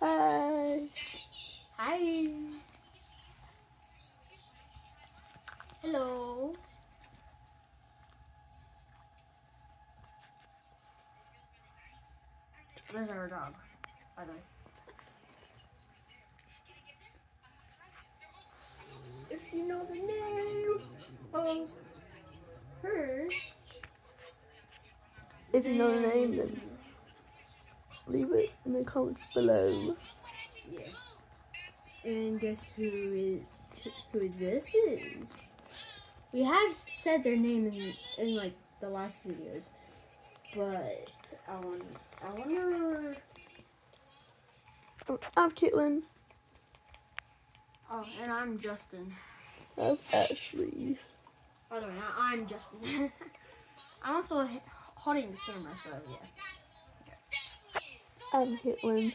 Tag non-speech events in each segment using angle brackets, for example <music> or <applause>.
Hi. Hi. Hello. Where's our dog? By the way. If you know the name of her. If you know the name, then leave it in the comments below. Yeah. And guess who is who this is? We have said their name in in like the last videos, but I want I wonder. Oh, I'm Kaitlyn. Oh, and I'm Justin. That's Ashley. By the way, I- I'm Justin. <laughs> I'm also holding the camera, so yeah. Um, I'm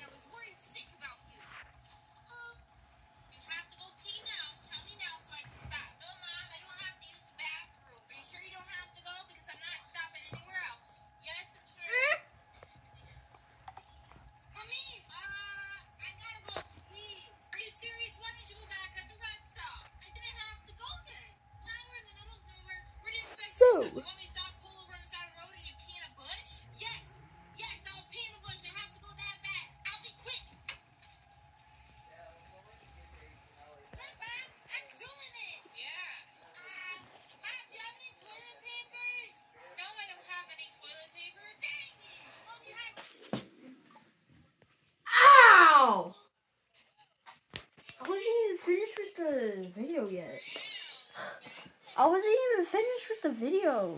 the video.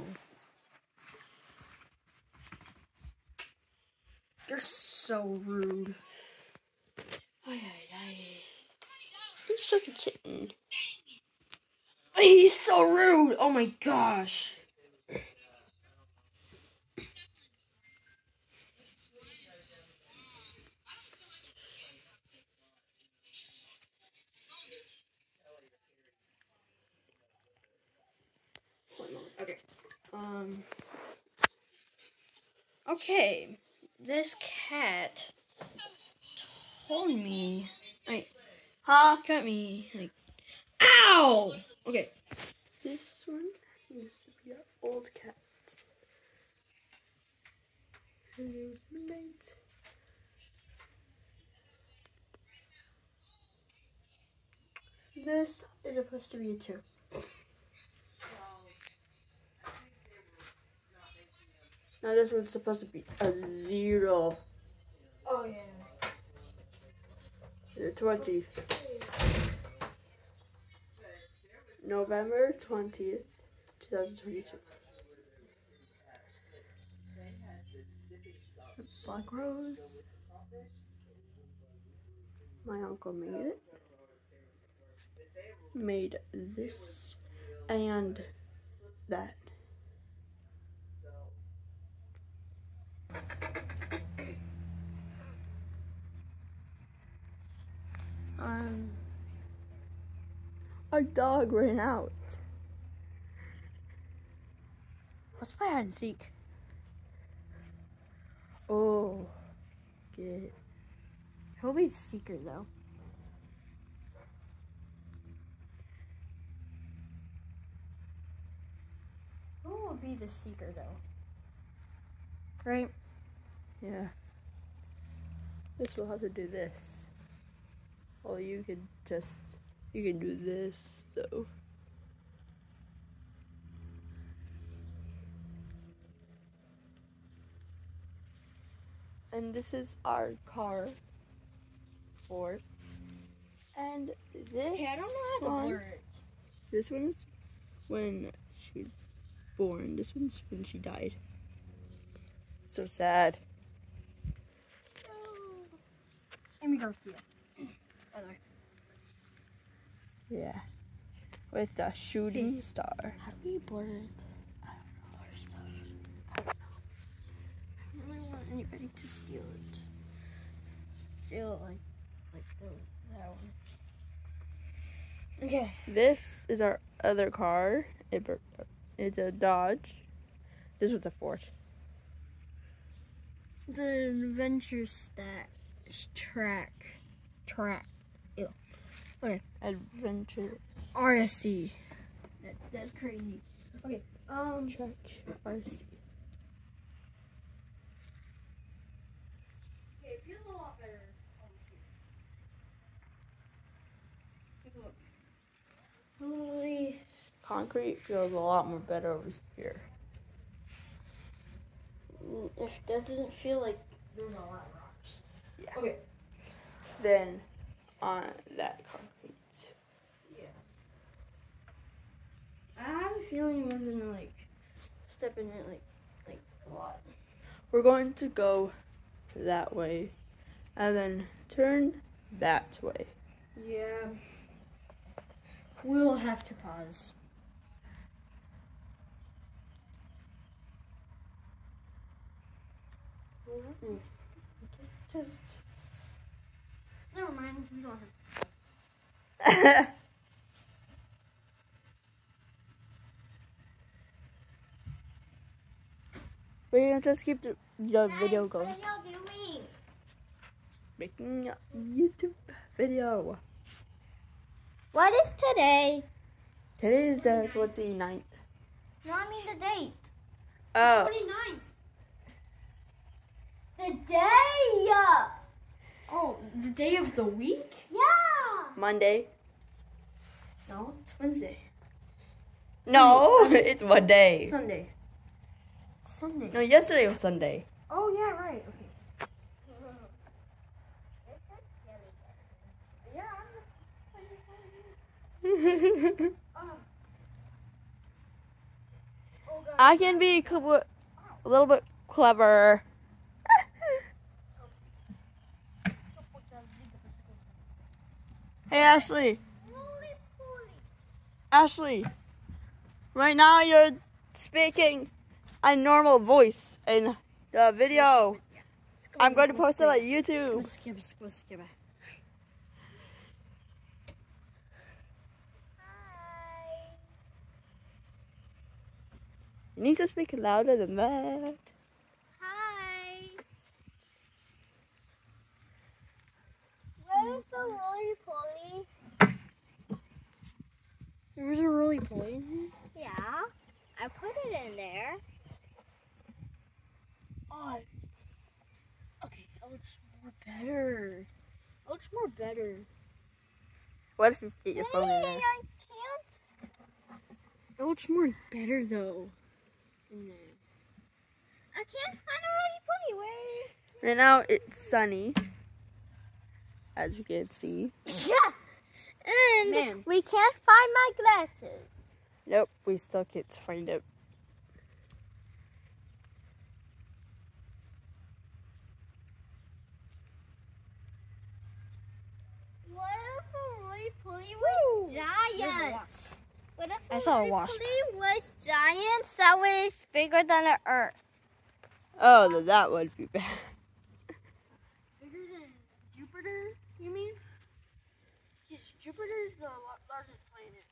You're so rude. Ay, ay, ay. He's just a kitten. He's so rude. Oh my gosh. One moment. Okay. Um. Okay. This cat told me. Wait. Huh? Cut me. Like. Ow! Okay. This one used to be our old cat. Her name Midnight. This is supposed to be a two. Now this one's supposed to be a zero. Oh yeah. The 20th. November 20th, 2022. Black Rose. My uncle made it. Made this and that. Um. Our dog ran out. Let's play hide and seek. Oh, good. He'll be the seeker though. Who will be the seeker though? Right? yeah. This will have to do this. Well, you could just you can do this though. And this is our car fort. And this Hey, I don't know how to blur it. This one is when she's born. This one's when she died. So sad. Amy Garcia. The way. Yeah. With the shooting star. How do we blur it? I don't know our stuff. I don't know. I don't really want anybody to steal it. Steal it like like oh, that one. Okay. This is our other car. It, it's a Dodge. This was a Ford. The adventure stat Track. track. Track. Adventure RSC. That, that's crazy. Okay. Um. track RC. Okay, it feels a lot better. Holy concrete feels a lot more better over here. If that doesn't feel like there's a lot of rocks. Yeah. Okay. Then on that concrete. I have a feeling we're gonna like step in it like like a lot. We're going to go that way and then turn that way. Yeah. We'll have to pause. Mm. Just Never mind. We don't have. <laughs> We're gonna just keep the, the video going. What are y'all doing? Making a YouTube video. What is today? Today is the 29th. No, I mean the date. Oh, 29th. The day. Oh, the day of the week? Yeah. Monday. No, it's Wednesday. No, <laughs> it's Monday. Sunday. Sunday. No, yesterday was Sunday. Oh yeah, right. Okay. Yeah. <laughs> I can be cl- a little bit clever. <laughs> hey, Ashley. Ashley. Right now you're speaking a normal voice in the video. I'm going to post it on YouTube. You need to speak louder than that. Hi. Where's the roly poly? There's a roly poly. Yeah, I put it in there. Oh. Okay, that looks more better. That looks more better. What if you get your phone in there? I can't. It looks more better though. I can't find a poly. Where? Right now it's sunny, as you can see. Yeah. And Man. we can't find my glasses. Nope, we still can't find it. What if a roly poly was There's a. What if I a saw a wasp. poly was giants that was bigger than the Earth? Oh, then that would be bad. Bigger than Jupiter, you mean? Yes, Jupiter is the largest planet.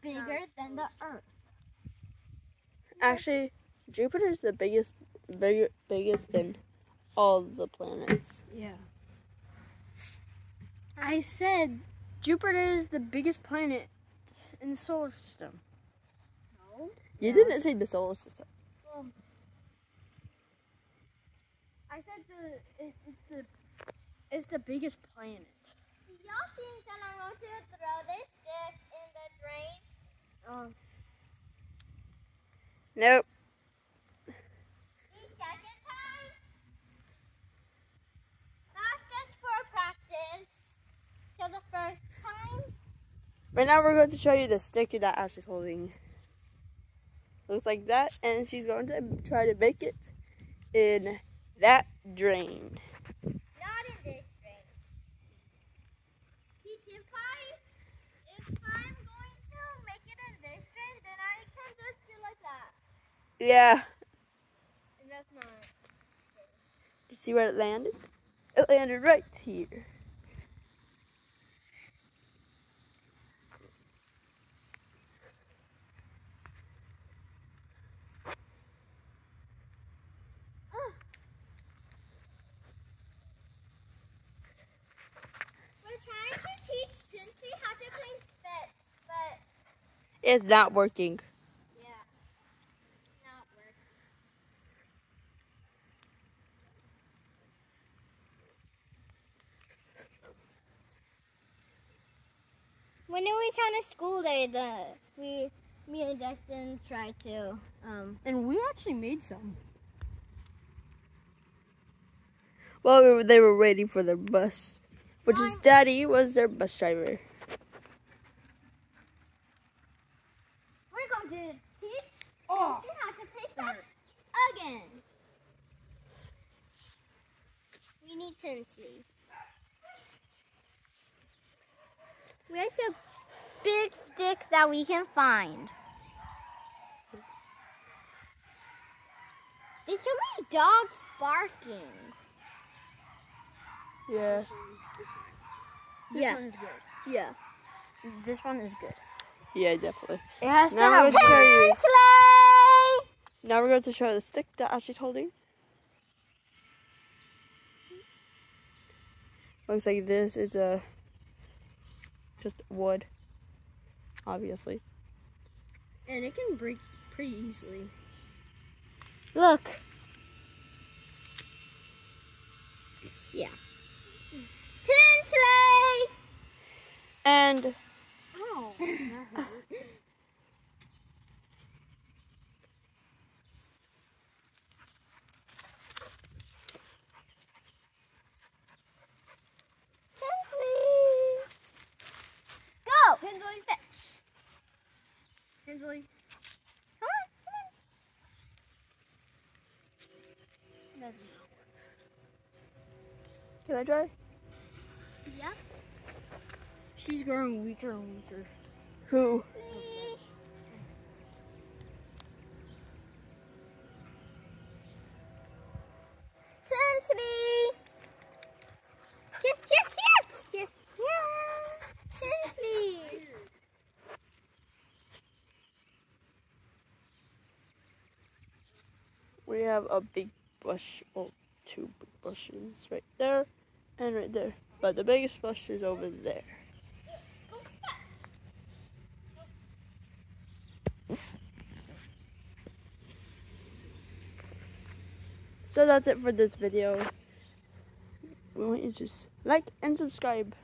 Bigger Yes. than the Earth. Actually, Jupiter's the biggest, big, biggest in all the planets. Yeah. I said Jupiter is the biggest planet in the solar system. No. You Yeah. didn't say the solar system. I said the it, it's the it's the biggest planet. Do y'all think that I'm going to throw this stick in the drain? Um, Nope. Second time? That's just for practice. So the first time? Right now we're going to show you the stick that Ash is holding. Looks like that, and she's going to try to make it in that drain. Not in this drain. If if I if I'm going to make it in this drain, then I can just do like that. Yeah. And that's not. You see where it landed? It landed right here. It's not working. Yeah. Not work. When we was on a school day, the we me and Dustin tried to um And we actually made some. Well, we were, they were waiting for their bus, which is Daddy was their bus driver. We're going to teach Oh. Dustin how to play fetch again. We need Tinsley. Where's a big stick that we can find? There's so many dogs barking. Yeah. This Yeah. one is good. Yeah. This one is good. Yeah, definitely. It has Now we're going to show you. Tinsley! Now we're going to show the stick that Ashley's holding. Looks like this is a just wood, obviously. And it can break pretty easily. Look. Yeah. Tinsley! And Oh. Tinsley! Tinsley. Come on, come can I try? On. Yep. She's growing weaker and weaker. Who? Please. Tinsley! Here, here, here! Here! Tinsley! We have a big bush, oh, two big bushes right there and right there. But the biggest bush is over there. So that's it for this video. We want you to like and subscribe.